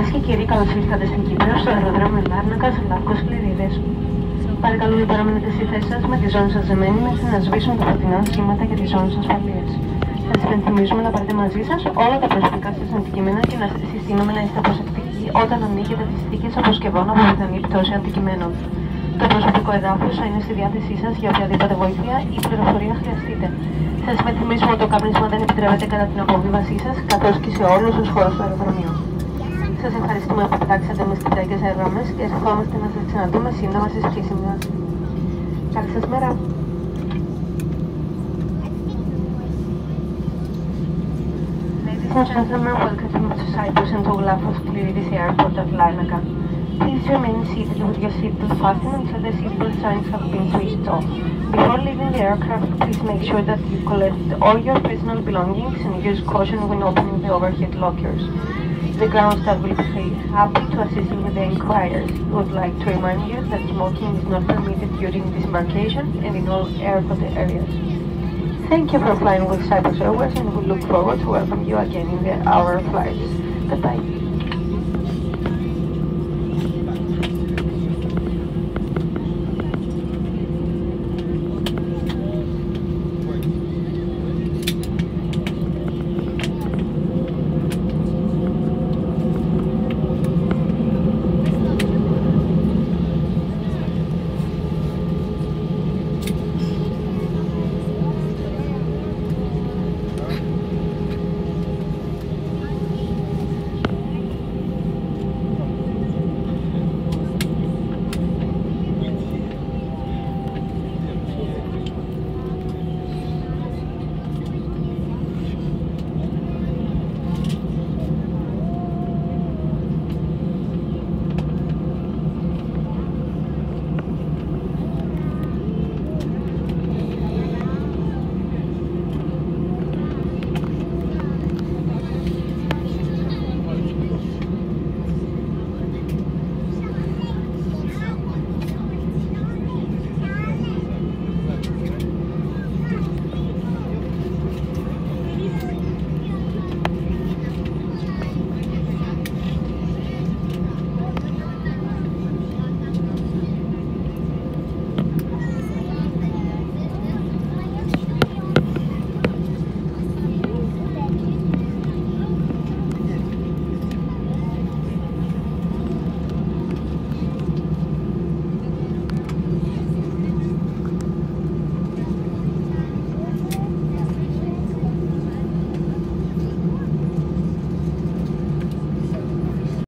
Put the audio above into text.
Κυρίε και κύριοι, καλώ ήρθατε στην Κύπρο, στο αεροδρόμιο Λάρνακα, Λάρκο Κληρίδες. Παρακαλώ μην παραμείνετε στη θέση σας με τη ζώνη σας δεμένη μέχρι να σβήσουν τα φωτεινά σχήματα για τη ζώνη ασφαλεία. Θα σας υπενθυμίζουμε να πάρετε μαζί σας όλα τα προσωπικά σας αντικείμενα και να συστήνουμε να είστε προσεκτικοί όταν ανοίγετε τις θήκες αποσκευών από πιθανή πτώση αντικειμένων. Το προσωπικό εδάφιο θα είναι στη διάθεσή σας για οποιαδήποτε βοήθεια ή πληροφορία χρειαστείτε. Σας υπενθυμίζουμε ότι το καπνίσμα δεν επιτρέπεται κατά την αποβίβασή σας καθώς και σε όλους τους χώρους του αεροδρομίου. Σα ευχαριστούμε που κοιτάξατε με τι γραμμέ και ευχόμαστε να σα ξαναδούμε σύντομα στι πτήσει μα. Καλή σα μέρα. Ladies and gentlemen, welcome to Cyprus and to Olafos Klidis Airport at Larnaca. Please remain seated with your seatbelt fastened until the seatbelt signs have been switched off. Before leaving the aircraft, please make sure that you collect all your personal belongings and use caution when opening the overhead lockers. The ground staff will be happy to assist you with the inquiries. We would like to remind you that smoking is not permitted during disembarkation and in all airport areas. Thank you for flying with Cyprus Airways and we look forward to welcome you again in the, our flights. Goodbye.